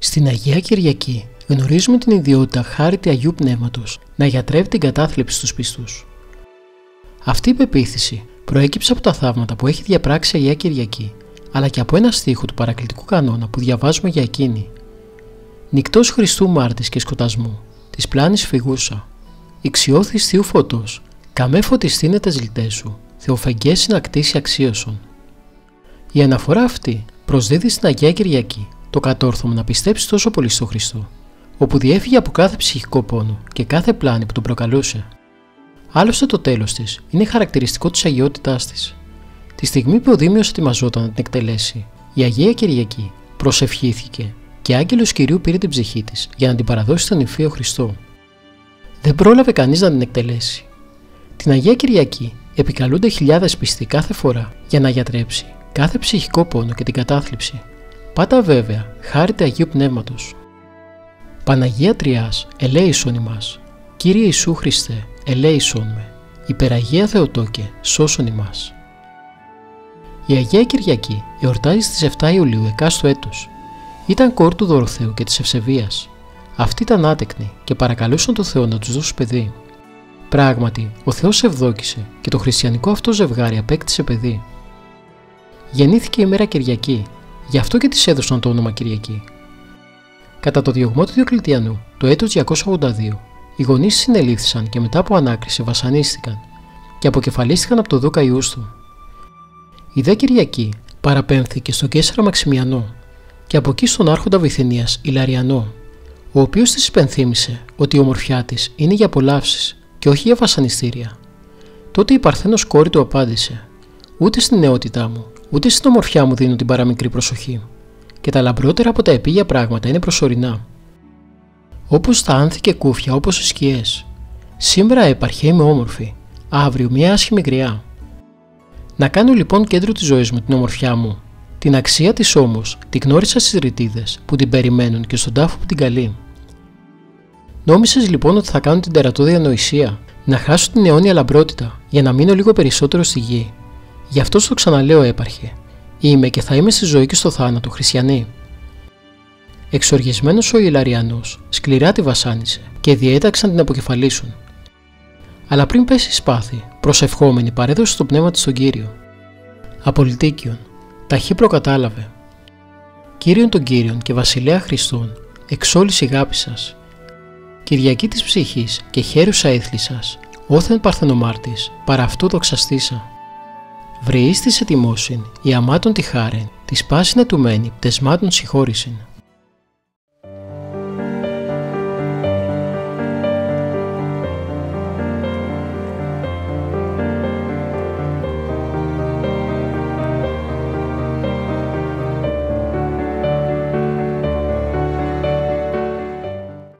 Στην Αγία Κυριακή γνωρίζουμε την ιδιότητα χάρη Αγίου Πνεύματος να γιατρεύει την κατάθλιψη στους πιστούς. Αυτή η πεποίθηση προέκυψε από τα θαύματα που έχει διαπράξει η Αγία Κυριακή, αλλά και από ένα στίχο του παρακλητικού κανόνα που διαβάζουμε για εκείνη. Νικτό Χριστού Μάρτη και σκοτασμού, της πλάνης φυγούσα, Ιξιώθη θείου φωτός, καμέ φωτιστήνεται ζηλτέ σου, Θεοφεγγέ συνακτήσει αξίωσον. Η αναφορά αυτή προσδίδει στην Αγία Κυριακή το κατόρθωμα να πιστέψεις τόσο πολύ στο Χριστό, όπου διέφυγε από κάθε ψυχικό πόνο και κάθε πλάνη που τον προκαλούσε. Άλλωστε το τέλος της είναι χαρακτηριστικό της αγιότητάς της. Τη στιγμή που ο Δήμιος ετοιμαζόταν να την εκτελέσει, η Αγία Κυριακή προσευχήθηκε και άγγελος κυρίου πήρε την ψυχή της για να την παραδώσει στον υφείο Χριστό. Δεν πρόλαβε κανείς να την εκτελέσει. Την Αγία Κυριακή επικαλούνται χιλιάδες πιστοί κάθε φορά για να γιατρέψει κάθε ψυχικό πόνο και την κατάθλιψη. Πάντα βέβαια, χάρη του Αγίου Πνεύματος. Παναγία Τριάς, ελέησον ημάς. Κύριε Ιησού Χριστέ, ελέησον με. Υπεραγία Θεοτόκε, σώσον ημάς. Η Αγία Κυριακή εορτάζει στις 7 Ιουλίου εκάστο έτος. Ήταν κόρ του Δωροθέου και της Ευσεβίας. Αυτοί ήταν άτεκνοι και παρακαλούσαν τον Θεό να τους δώσει παιδί. Πράγματι, ο Θεός ευδόκησε και το χριστιανικό αυτό ζευγάρι απέκτησε παιδί. Γεννήθηκε η μέρα Κυριακή, γι' αυτό και της έδωσαν το όνομα Κυριακή. Κατά το διωγμό του Διοκλητιανού, το έτος 282, οι γονείς συνελήφθησαν και μετά από ανάκριση βασανίστηκαν και αποκεφαλίστηκαν από το Δούκα Ιούστου. Η δε Κυριακή παραπέμφθηκε στον Κέσσαρα Μαξιμιανό και από εκεί στον Άρχοντα Βυθινίας Ιλαριανό, ο οποίος της υπενθύμησε ότι η ομορφιά της είναι για απολαύσεις και όχι για βασανιστήρια. Τότε η Παρθένος κόρη του απάντησε: Ούτε στην νεότητά μου, ούτε στην ομορφιά μου δίνω την παραμικρή προσοχή. Και τα λαμπρότερα από τα επίγεια πράγματα είναι προσωρινά. Όπως τα άνθη και κούφια, όπως οι σκιές. Σήμερα έπαρχε είμαι όμορφη, αύριο μια άσχημη γριά. Να κάνω λοιπόν κέντρο της ζωής μου την ομορφιά μου. Την αξία της όμως την γνώρισα στις ρητίδες που την περιμένουν και στον τάφο που την καλεί. Νόμισες λοιπόν ότι θα κάνω την τερατώδια νοησία, να χάσω την αιώνια λαμπρότητα για να μείνω λίγο περισσότερο στη γη. Γι' αυτό στο ξαναλέω έπαρχε. Είμαι και θα είμαι στη ζωή και στο θάνατο, χριστιανοί. Εξοργισμένος ο Ιλαριανό σκληρά τη βασάνισε και διέταξαν την αποκεφαλίσουν. Αλλά πριν πέσει σπάθη, προσευχόμενη παρέδωσε το πνεύμα της στον κύριο. Απολυτίκιον, ταχύ προκατάλαβε. Κύριον των κύριων και βασιλέα Χριστών, εξ όλης η αγάπη σας. Κυριακή της ψυχής και χέρουσα έθλη σας, όθεν παρθενομάρτης, παρά αυτού δοξαστήσα. Βρεείς της ετοιμόσιν, η αμάτων τη χάρεν, της πάσιν ετουμένη, πτεσμάτων συγχώρησιν.